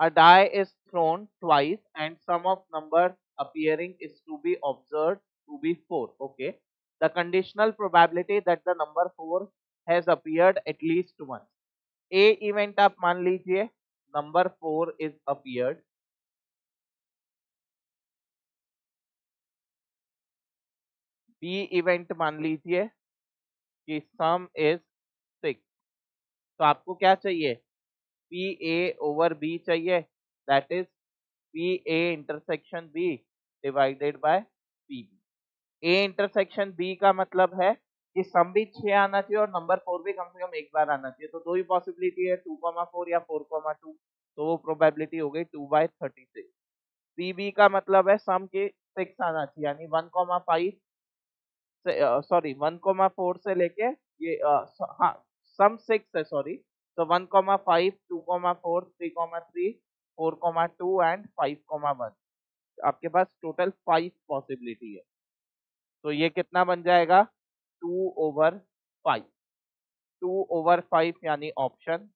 a die is thrown twice and sum of numbers appearing is to be observed to be 4 okay the conditional probability that the number 4 has appeared at least once a event आप मान लीजिए number 4 is appeared b event मान लीजिए कि sum is 6 तो आपको क्या चाहिए पी ए ओवर बी चाहिए। That is P A intersection B divided by P B A intersection B का मतलब है कि सम भी छह आना चाहिए और नंबर फोर भी कम से कम एक बार आना चाहिए। तो दो ही पॉसिबिलिटी है टू कॉमा फोर या फोर कॉमा टू तो वो प्रोबेबिलिटी हो गई two by thirty six P B का मतलब है सम के सिक्स आना चाहिए, यानी one comma five sorry one comma four से लेके ये हाँ सम सिक्स है sorry So 1 comma 5, 2 comma 4, 3 comma 3, 4 comma 2 and 5 comma 1. आपके पास टोटल फाइव पॉसिबिलिटी है। तो ये कितना बन जाएगा? Two over five two over five यानी ऑप्शन